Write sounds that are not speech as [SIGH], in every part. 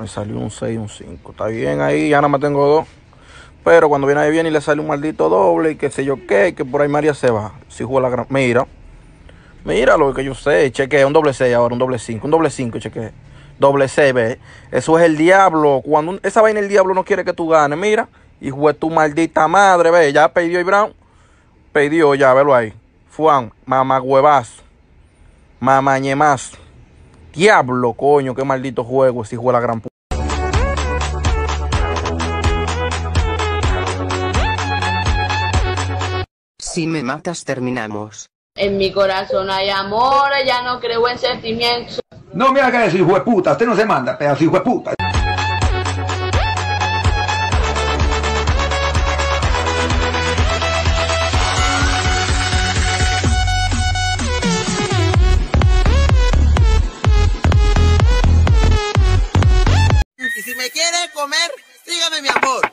Me salió un 6 y un 5. Está bien ahí, ya nada más tengo dos. Pero cuando viene ahí bien y le sale un maldito doble y qué sé yo qué, que por ahí María se va. Si juega la gran. Mira. Mira lo que yo sé. Cheque, un doble 6 ahora, un doble 5. Un doble 5, cheque. Doble 6, ve. Eso es el diablo. Cuando esa vaina el diablo no quiere que tú ganes, mira. Hijo de tu maldita madre, ve. Ya perdió y Brown. Perdió ya, velo ahí. Fuan, mamá huevazo. Mamañemazo. Diablo, coño, qué maldito juego hijo de la gran puta. Si me matas terminamos. En mi corazón hay amor, ya no creo en sentimientos. No me haga eso, hijo de puta. Usted no se manda, pedazo hijo de puta. Y si me quiere comer, sígame mi amor.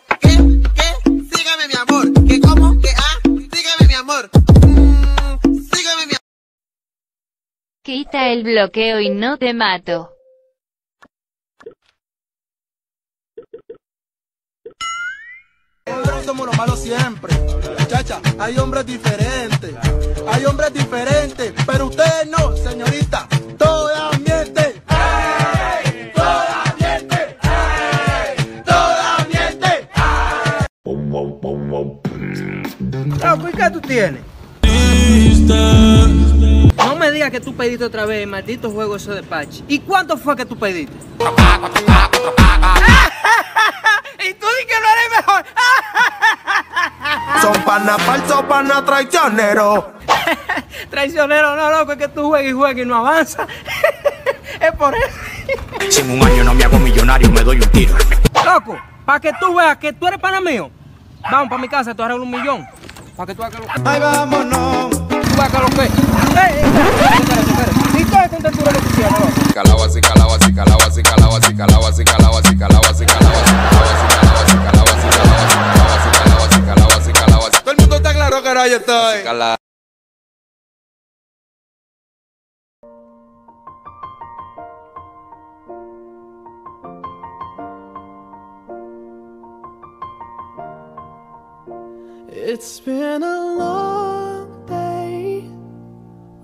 Quita el bloqueo y no te mato. Nosotros somos los malos siempre. Chacha, hay hombres diferentes. Hay hombres diferentes. Pero ustedes no, señorita. Todas mienten. ¡Ey! Todas mienten. ¡Ey! Todas mienten. Loco, ¿y qué tú tienes? Me digas que tú pediste otra vez el maldito juego ese de Pachi. ¿Y cuánto fue que tú pediste? [LAUGHS] y tú di que no eres mejor. Son pana falsos, pana traicioneros. [LAUGHS] Traicionero, no, loco, es que tú juegas y juegas y no avanzas. [LAUGHS] es por eso. Si en un año no me hago millonario, me doy un tiro. Loco, para que tú veas que tú eres pana mío. Vamos para mi casa, tú arreglas un millón. Para que tú hagas lo que. Ay, vámonos. It's been a long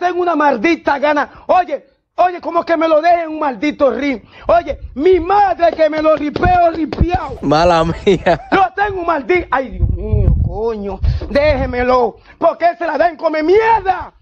Tengo una maldita gana. Oye, oye, como que me lo dejen un maldito ring. Oye, mi madre que me lo ripeo ripiao. Mala mía. [LAUGHS] Yo tengo un maldito. Ay, Dios mío, coño. Déjemelo. Porque se la den come mierda.